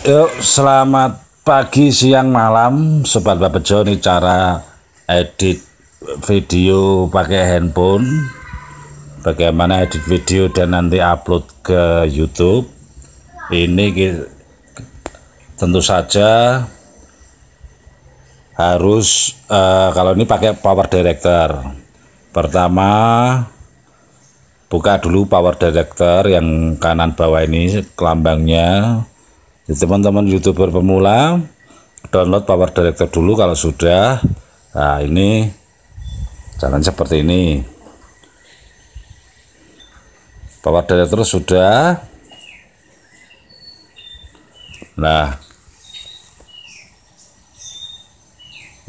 Yuk, selamat pagi, siang, malam, Sobat Babejo. Ini cara edit video pakai handphone. Bagaimana edit video dan nanti upload ke YouTube. Ini tentu saja harus eh, kalau ini pakai Power Director. Pertama buka dulu Power Director yang kanan bawah ini kelambangnya. Teman-teman youtuber pemula download Power Director dulu kalau sudah. Nah ini jalan seperti ini. Power Director sudah. Nah,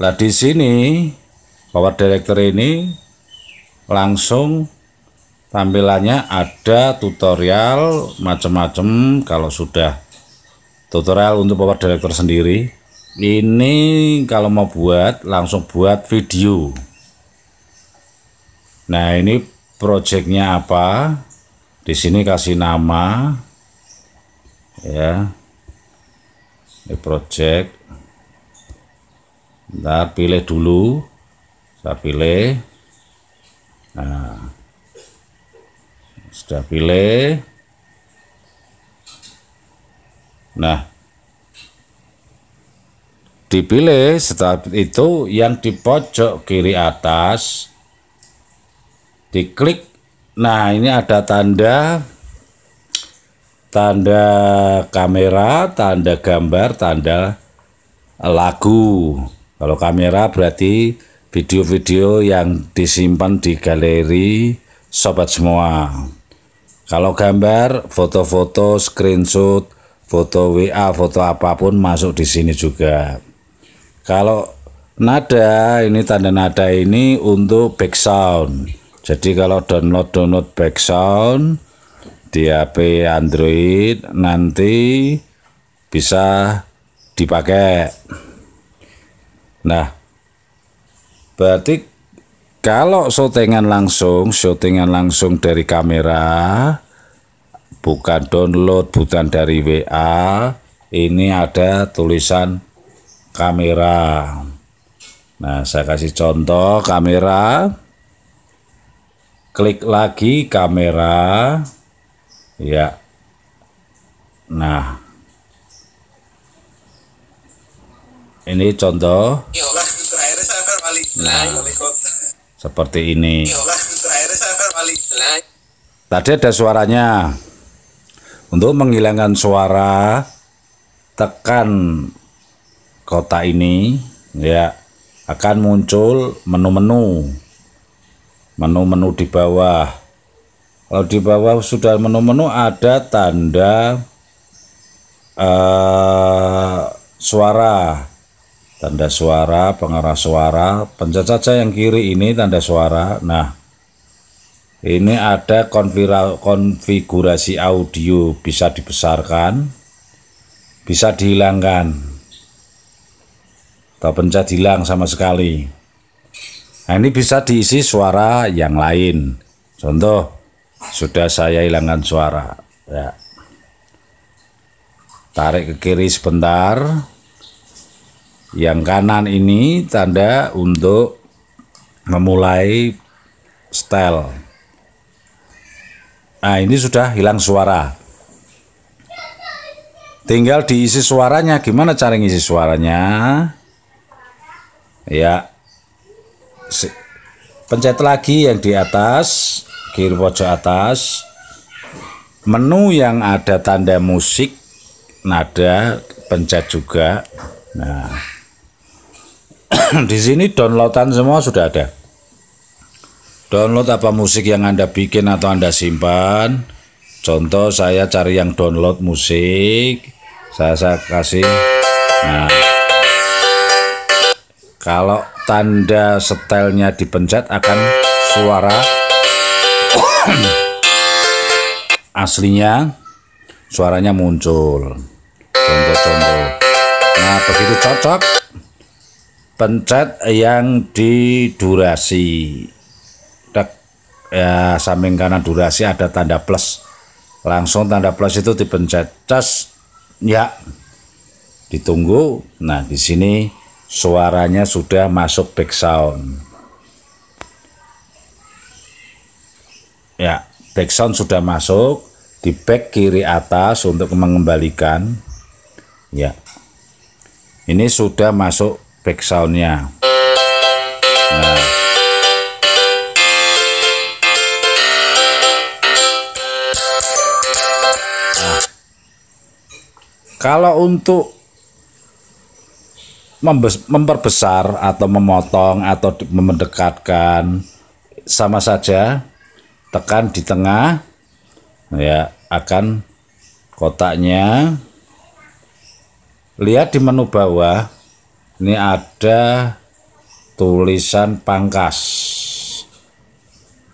Nah di sini Power Director ini langsung tampilannya ada tutorial macam-macam kalau sudah tutorial untuk Power Director sendiri. Ini kalau mau buat langsung buat video. Nah ini projectnya apa? Di sini kasih nama, ya. Ini project Ntar pilih dulu. Saya pilih. Nah. Sudah pilih. Nah. Dipilih setelah itu yang di pojok kiri atas diklik. Nah, ini ada tanda tanda kamera, tanda gambar, tanda lagu. Kalau kamera berarti video-video yang disimpan di galeri sobat semua. Kalau gambar, foto-foto, screenshot, foto WA, foto apa pun masuk di sini juga. Kalau nada, ini tanda nada ini untuk background. Jadi kalau download-download background di HP Android nanti bisa dipakai. Nah, berarti kalau syutingan langsung, syutingan langsung dari kamera, bukan download, bukan dari WA, ini ada tulisan kamera. Nah, saya kasih contoh kamera. Klik lagi kamera. Ya. Nah, ini contoh balik Nah. seperti ini. Balik Tadi ada suaranya. Untuk menghilangkan suara, tekan kotak ini, ya akan muncul menu-menu. Menu-menu di bawah. Kalau di bawah sudah menu-menu ada tanda eh, suara, tanda suara, pengarah suara. Pencet saja yang kiri ini tanda suara. Nah, ini ada konfigurasi audio bisa dibesarkan, bisa dihilangkan, atau pencet hilang sama sekali. Nah ini bisa diisi suara yang lain. Contoh, sudah saya hilangkan suara. Ya. Tarik ke kiri sebentar. Yang kanan ini tanda untuk memulai style. Nah, ini sudah hilang suara. Tinggal diisi suaranya. Gimana cara ngisi suaranya? Ya. Pencet lagi yang di atas, kiri pojok atas. Menu yang ada tanda musik, nada, pencet juga. Nah. di sini downloadan semua sudah ada download apa musik yang Anda bikin atau Anda simpan. Contoh saya cari yang download musik, saya, saya kasih. Nah, kalau tanda setelnya dipencet akan suara aslinya suaranya muncul. Contoh-contoh. Nah, begitu cocok pencet yang di durasi. Ya samping kanan durasi ada tanda plus. Langsung tanda plus itu dipencet cas ya. Ditunggu. Nah di sini suaranya sudah masuk back sound. Ya back sound sudah masuk di back kiri atas untuk mengembalikan. Ya. Ini sudah masuk back soundnya. Nah Kalau untuk memperbesar atau memotong atau mendekatkan sama saja tekan di tengah ya akan kotaknya. Lihat di menu bawah ini ada tulisan pangkas.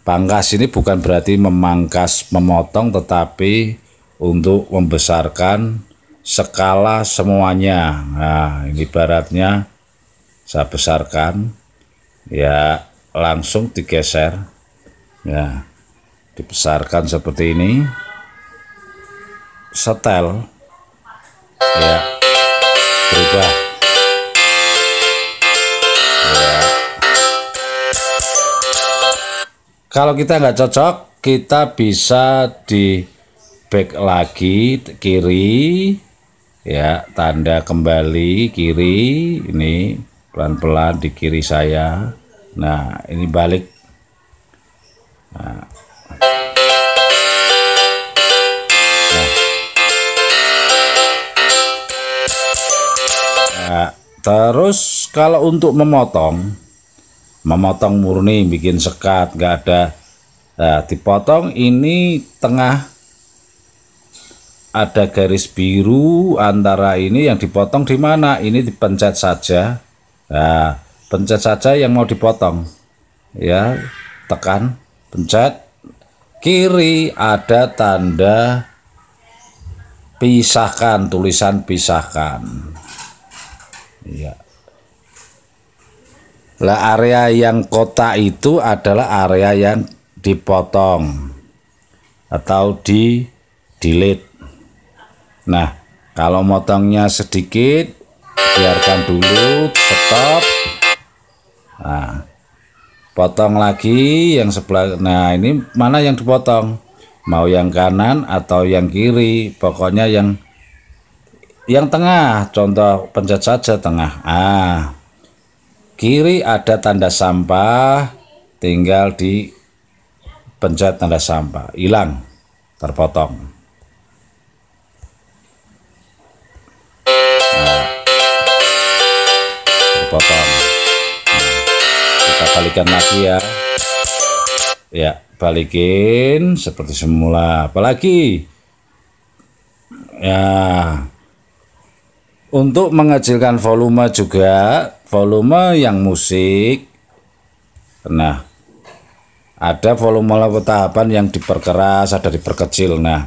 Pangkas ini bukan berarti memangkas memotong tetapi untuk membesarkan skala semuanya. Nah, ini baratnya saya besarkan ya langsung digeser. Ya. Dibesarkan seperti ini. Setel. Ya. Berubah. Ya. Kalau kita nggak cocok, kita bisa di back lagi kiri ya tanda kembali kiri ini pelan-pelan di kiri saya. Nah ini balik. Nah. Nah, terus kalau untuk memotong memotong murni bikin sekat nggak ada. Nah, dipotong ini tengah ada garis biru antara ini yang dipotong di mana? Ini dipencet saja. Nah pencet saja yang mau dipotong. Ya tekan pencet. Kiri ada tanda pisahkan tulisan pisahkan. Ya lah area yang kotak itu adalah area yang dipotong atau di delete Nah, kalau motongnya sedikit, biarkan dulu, stop. Nah, potong lagi yang sebelah. Nah, ini mana yang dipotong? Mau yang kanan atau yang kiri? Pokoknya yang yang tengah. Contoh pencet saja tengah. Ah, kiri ada tanda sampah, tinggal di pencet tanda sampah, hilang, terpotong. Balikan lagi ya. Ya balikin seperti semula. Apalagi? Ya. Untuk mengecilkan volume juga volume yang musik. Nah ada volume tahapan yang diperkeras ada diperkecil. Nah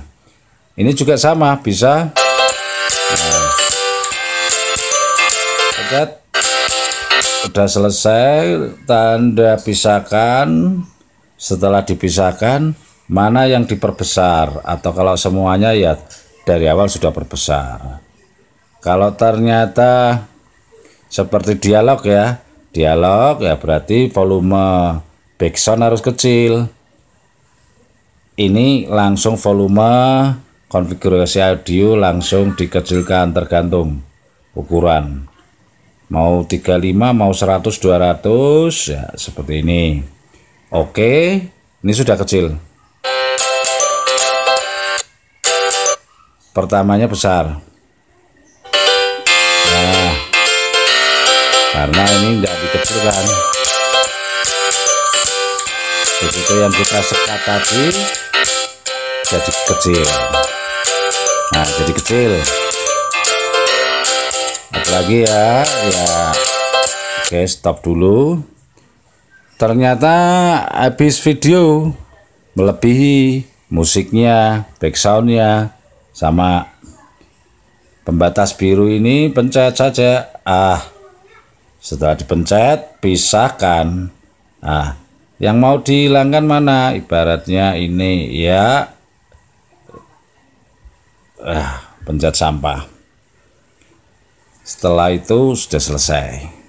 ini juga sama bisa. Nah, sudah selesai tanda pisahkan. Setelah dipisahkan mana yang diperbesar? Atau kalau semuanya ya dari awal sudah perbesar. Kalau ternyata seperti dialog ya. Dialog ya berarti volume backsound harus kecil. Ini langsung volume konfigurasi audio langsung dikecilkan tergantung ukuran mau 35 mau 100 200 ya seperti ini. Oke ini sudah kecil. Pertamanya besar. Nah karena ini tidak dikecilkan begitu yang kita sekat tadi jadi kecil. Nah jadi kecil lagi ya ya. Oke stop dulu. Ternyata habis video melebihi musiknya backsoundnya sama pembatas biru ini pencet saja. Ah setelah dipencet pisahkan. Ah yang mau dihilangkan mana? Ibaratnya ini ya. Ah pencet sampah setelah itu sudah selesai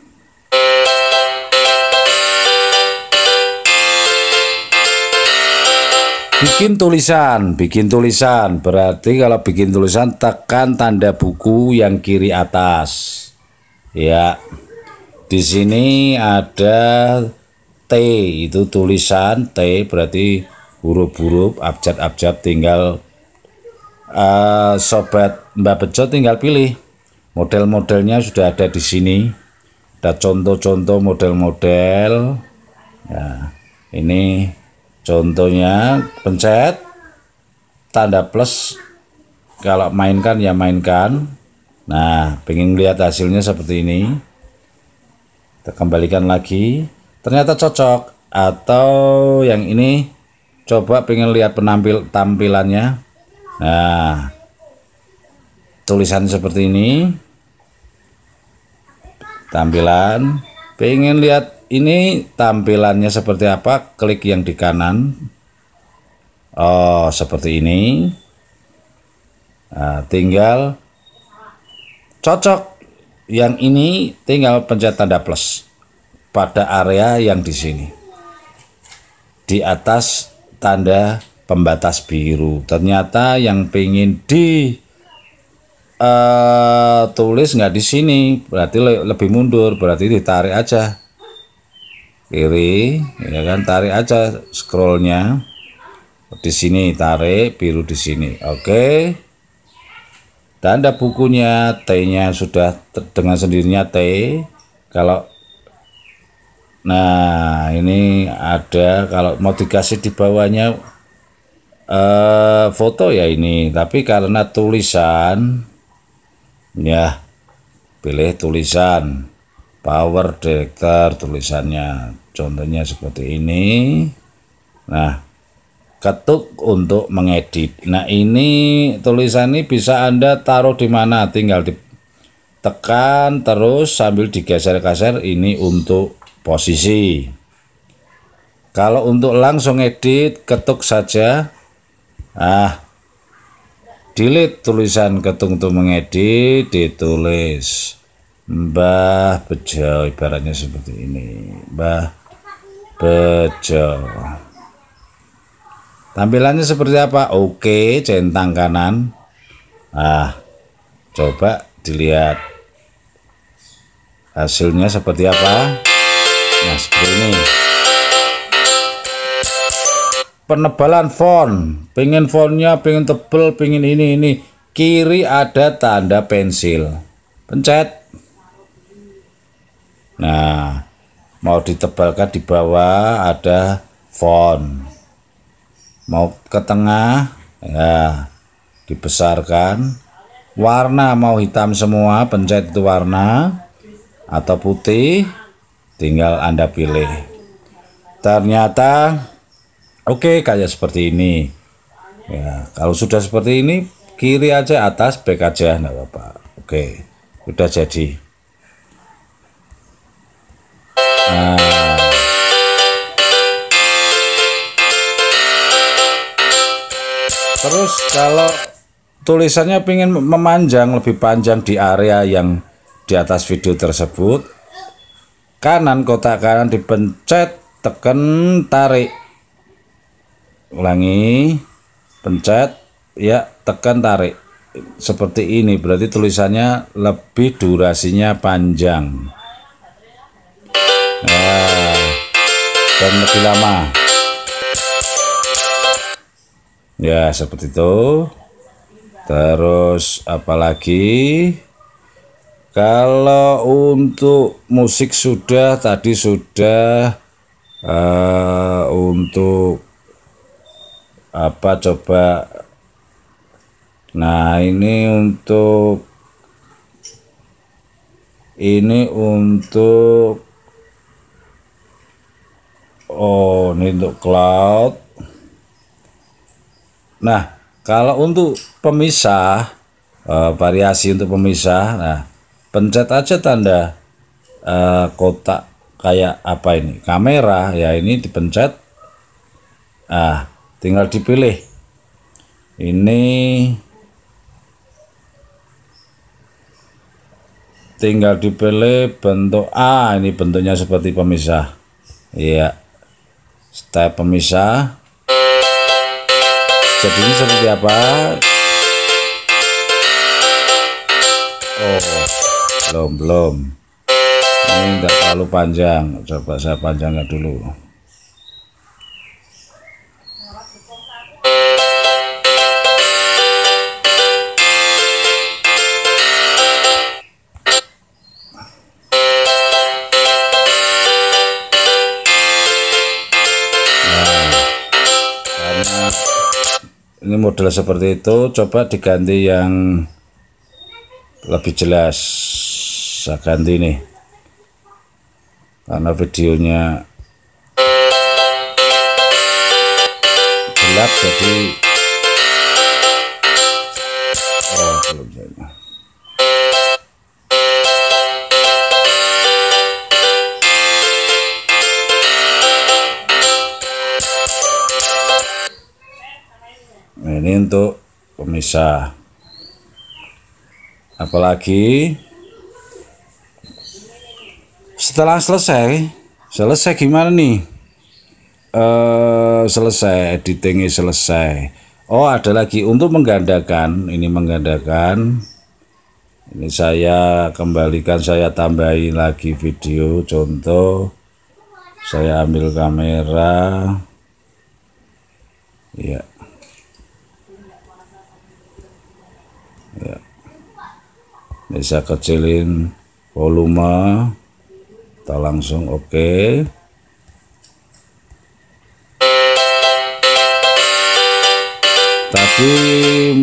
Bikin tulisan, bikin tulisan. Berarti kalau bikin tulisan tekan tanda buku yang kiri atas. Ya. Di sini ada T itu tulisan T berarti huruf-huruf abjad-abjad tinggal uh, sobat Mbak Bejo tinggal pilih. Model-modelnya sudah ada di sini. Ada contoh-contoh model-model. Ya, ini Contohnya pencet tanda plus kalau mainkan ya mainkan. Nah, pengen lihat hasilnya seperti ini. Kita kembalikan lagi. Ternyata cocok atau yang ini coba pengen lihat penampil tampilannya. Nah, tulisan seperti ini. Tampilan. Pengen lihat ini tampilannya seperti apa klik yang di kanan. Oh seperti ini. Nah, tinggal cocok. Yang ini tinggal pencet tanda plus pada area yang di sini. Di atas tanda pembatas biru. Ternyata yang pengen di uh, tulis nggak di sini berarti le lebih mundur berarti ditarik aja. Kiri ya kan tarik aja scrollnya. Di sini tarik biru di sini. Oke. Tanda bukunya T-nya sudah dengan sendirinya T. Kalau nah ini ada kalau mau dikasih di bawahnya eh, foto ya ini. Tapi karena tulisan ya pilih tulisan. Power director tulisannya. Contohnya seperti ini. Nah ketuk untuk mengedit. Nah ini tulisan ini bisa anda taruh di mana? Tinggal ditekan terus sambil digeser-geser. Ini untuk posisi. Kalau untuk langsung edit ketuk saja. Ah delete tulisan ketuk untuk mengedit ditulis Mbah Bejo ibaratnya seperti ini Mbah Bejo. Tampilannya seperti apa? Oke, centang kanan. Nah, coba dilihat hasilnya seperti apa. Nah, seperti ini. Penebalan font, pengen fontnya, pengen tebel, pengen ini ini. Kiri ada tanda pensil. Pencet. Nah, mau ditebalkan di bawah ada font mau ke tengah ya dibesarkan warna mau hitam semua pencet itu warna atau putih tinggal anda pilih ternyata oke kayak seperti ini ya kalau sudah seperti ini kiri aja atas back aja enggak apa-apa oke udah jadi Nah. Terus kalau tulisannya ingin memanjang lebih panjang di area yang di atas video tersebut, kanan kotak kanan dipencet, tekan tarik. Ulangi, pencet, ya tekan tarik. Seperti ini. Berarti tulisannya lebih durasinya panjang. Nah, dan lebih lama. Ya seperti itu. Terus apalagi kalau untuk musik sudah tadi sudah uh, untuk apa coba nah ini untuk ini untuk Oh, ini untuk cloud. Nah, kalau untuk pemisah, uh, variasi untuk pemisah, nah, pencet aja tanda uh, kotak kayak apa ini, kamera, ya ini dipencet. Ah, tinggal dipilih. Ini tinggal dipilih bentuk A. Ini bentuknya seperti pemisah. Iya. Step pemisah. Jadi ini seperti apa? Oh belum belum. Ini enggak terlalu panjang. Coba saya panjangkan dulu ini model seperti itu coba diganti yang lebih jelas. Saya ganti nih. Karena videonya gelap jadi ini untuk pemisah. Apalagi setelah selesai, selesai gimana nih? Eh selesai editingnya selesai. Oh, ada lagi untuk menggandakan. Ini menggandakan. Ini saya kembalikan, saya tambahin lagi video contoh. Saya ambil kamera. Ya. Ini saya kecilin volume kita langsung oke. Okay. tadi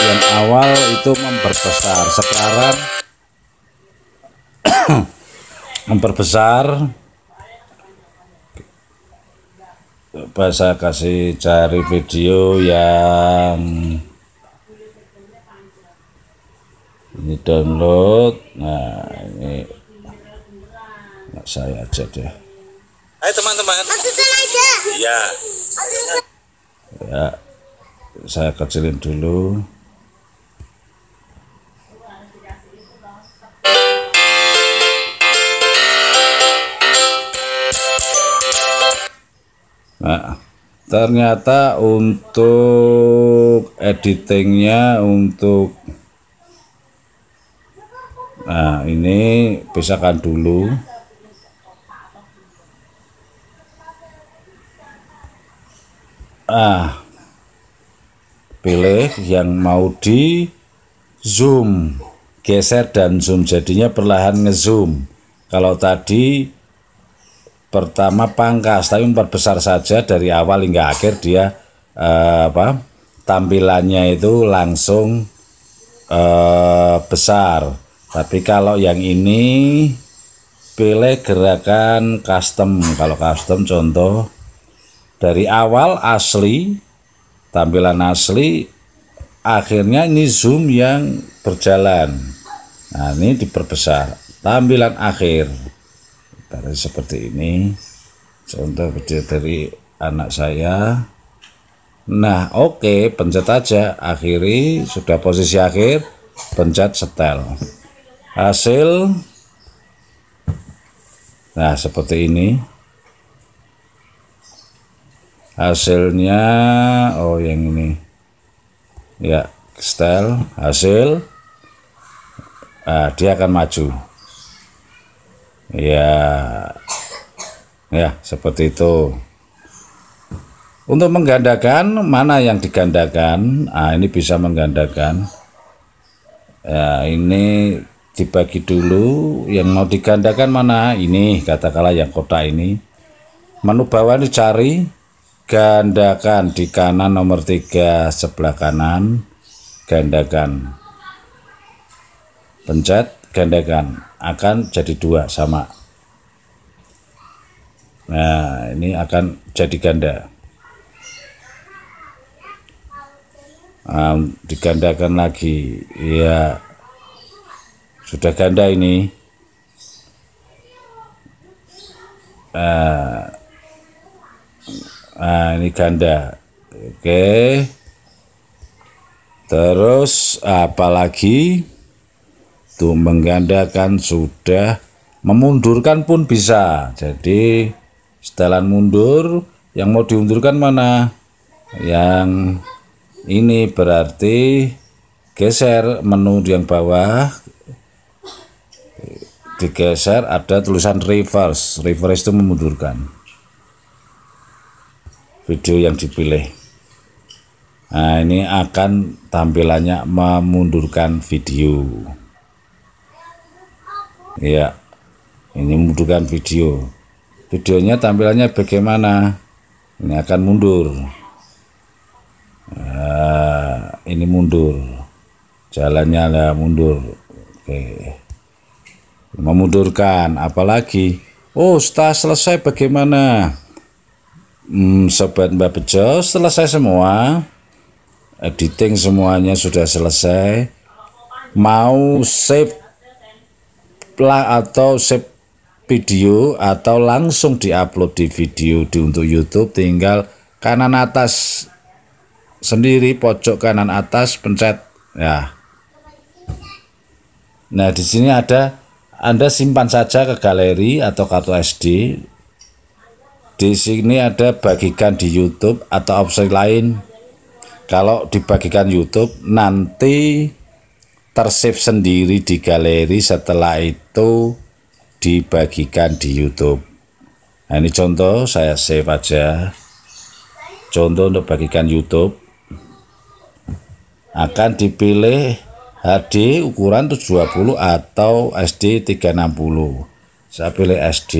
yang awal itu memperbesar. Sekarang memperbesar. Coba saya kasih cari video yang ini download. Nah ini. Nah, saya aja deh Hai teman-teman. Iya. ya saya kecilin dulu. Nah ternyata untuk editingnya untuk Nah, ini pisahkan dulu. Ah, pilih yang mau di zoom, geser dan zoom. Jadinya perlahan ngezoom. Kalau tadi pertama pangkas, tapi memperbesar saja dari awal hingga akhir dia eh, apa? Tampilannya itu langsung eh, besar. Tapi kalau yang ini pilih gerakan custom. Kalau custom contoh dari awal asli tampilan asli akhirnya ini zoom yang berjalan. Nah, ini diperbesar. Tampilan akhir. Dari seperti ini. Contoh video dari anak saya. Nah, oke, okay, pencet aja akhiri sudah posisi akhir, pencet setel hasil? Nah seperti ini. Hasilnya oh yang ini. Ya style hasil. Nah, dia akan maju. Ya. Ya seperti itu. Untuk menggandakan mana yang digandakan? Ah ini bisa menggandakan. Ya ini dibagi dulu yang mau digandakan mana? Ini katakanlah yang kota ini. Menu bawah ini cari gandakan di kanan nomor tiga sebelah kanan gandakan. Pencet gandakan. Akan jadi dua sama. Nah ini akan jadi ganda. Nah, digandakan lagi. Ya sudah ganda ini. Nah, nah ini ganda. Oke. Terus apalagi? Tuh menggandakan sudah. Memundurkan pun bisa. Jadi setelan mundur yang mau diundurkan mana? Yang ini berarti geser menu yang bawah digeser ada tulisan reverse. Reverse itu memundurkan. Video yang dipilih. Nah ini akan tampilannya memundurkan video. Ya ini memundurkan video. Videonya tampilannya bagaimana? Ini akan mundur. Nah, ini mundur. Jalannya mundur. Oke memundurkan. Apalagi oh setelah selesai bagaimana? Hmm, sobat mbak bejo selesai semua. Editing semuanya sudah selesai. Mau save lah atau save video atau langsung diupload di video di untuk YouTube tinggal kanan atas sendiri pojok kanan atas pencet. Ya. Nah di sini ada anda simpan saja ke galeri atau kartu SD di sini ada bagikan di YouTube atau opsi lain. Kalau dibagikan YouTube nanti tersave sendiri di galeri. Setelah itu dibagikan di YouTube. Nah ini contoh saya save aja. Contoh untuk bagikan YouTube. Akan dipilih HD ukuran 720 atau SD 360 saya pilih SD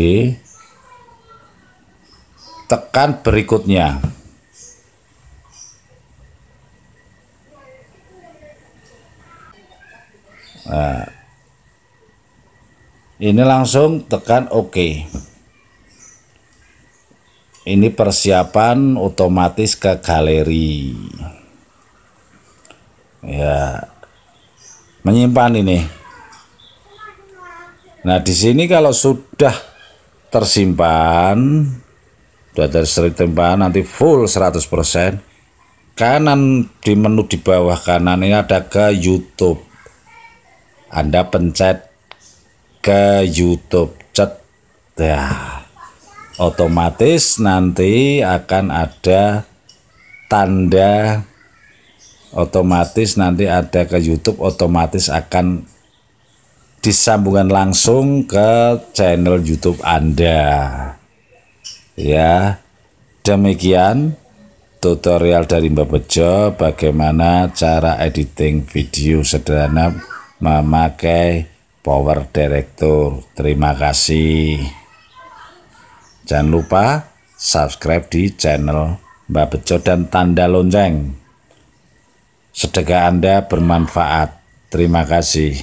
tekan berikutnya. Nah, ini langsung tekan OK. Ini persiapan otomatis ke galeri. Ya, menyimpan ini. Nah, di sini kalau sudah tersimpan, sudah tersimpan nanti full 100%. Kanan di menu di bawah kanan ini ada ke YouTube anda pencet ke YouTube cet ya otomatis nanti akan ada tanda otomatis nanti ada ke YouTube otomatis akan disambungkan langsung ke channel YouTube Anda. Ya demikian tutorial dari Mbak Bejo bagaimana cara editing video sederhana memakai power director. Terima kasih. Jangan lupa subscribe di channel Mbak Bejo dan tanda lonceng sedekah Anda bermanfaat. Terima kasih